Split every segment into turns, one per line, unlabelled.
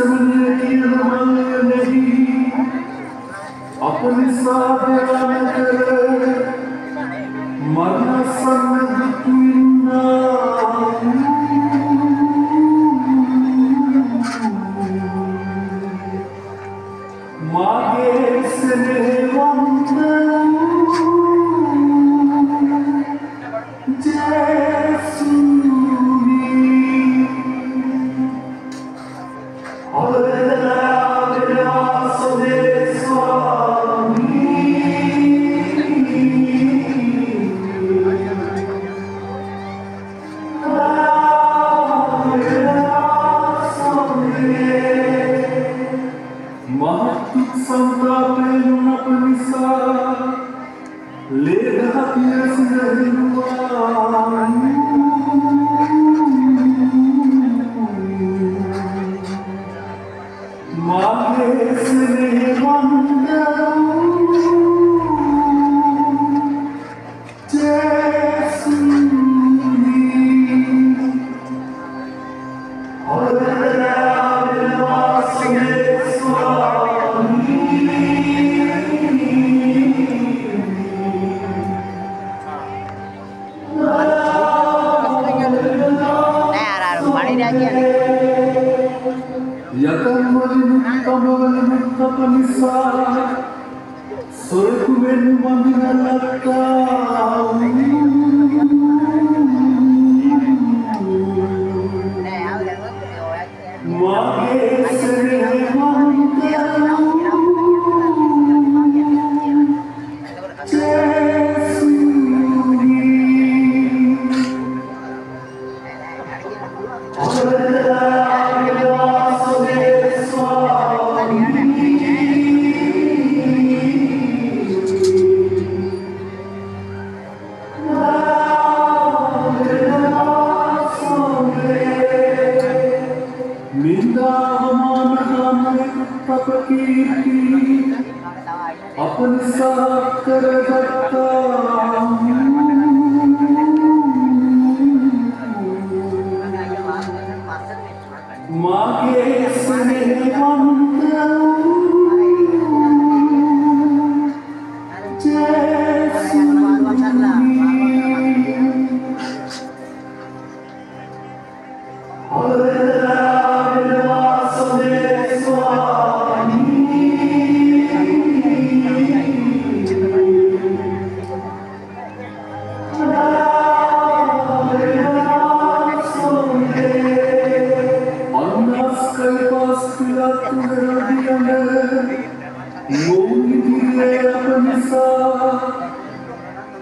seven යකම්මලින් තමලින් තපනිසා සොරකුවෙන් මඳිනලත්තා මාගේ සරේ මහිතලා 아, Ma che se ne vanno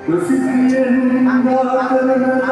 Resistiendo a tener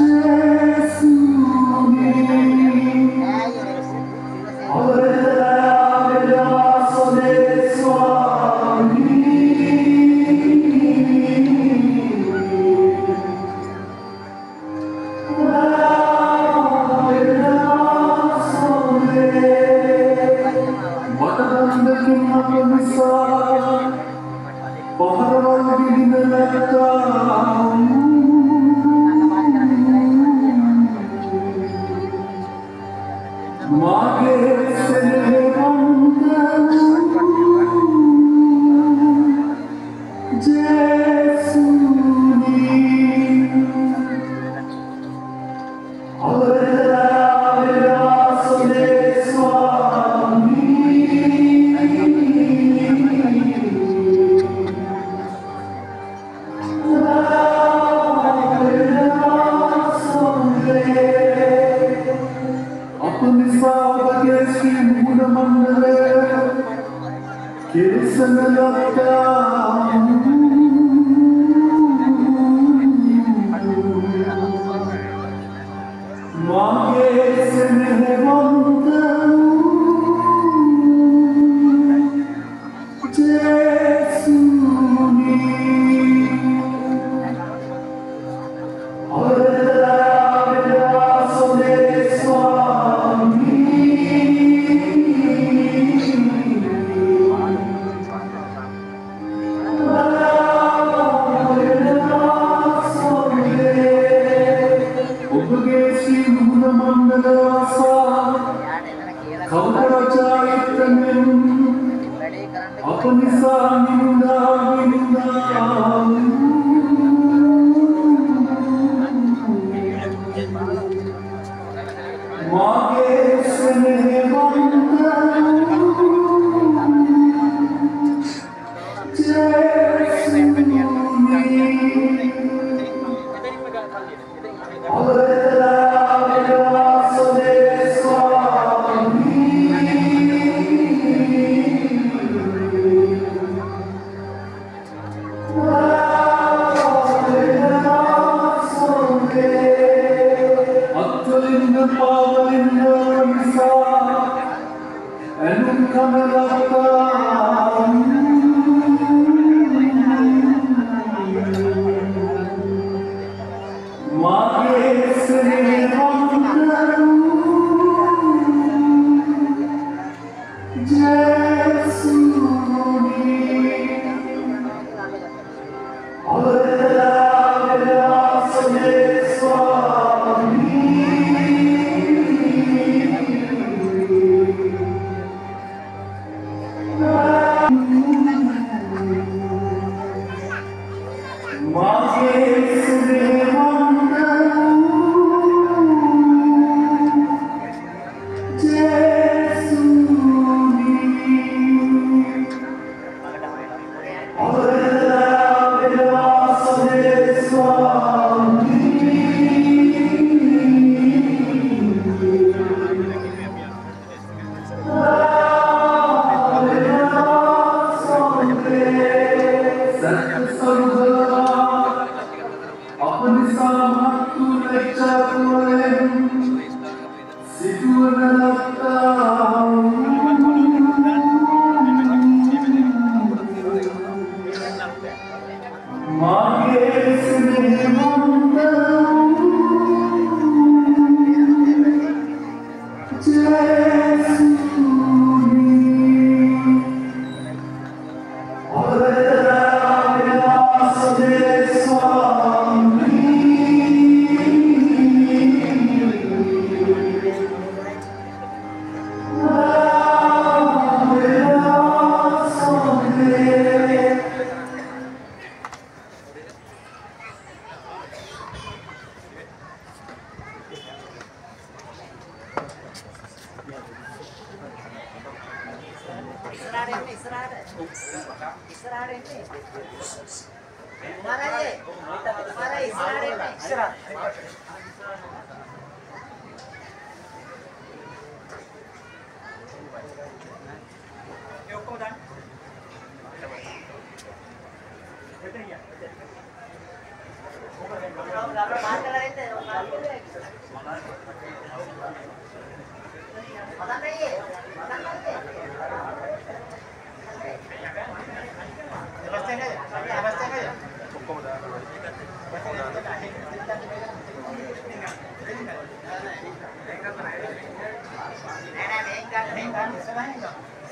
Yeah. Mother 好，祝你。All the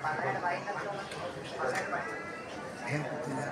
Ayan, ito na.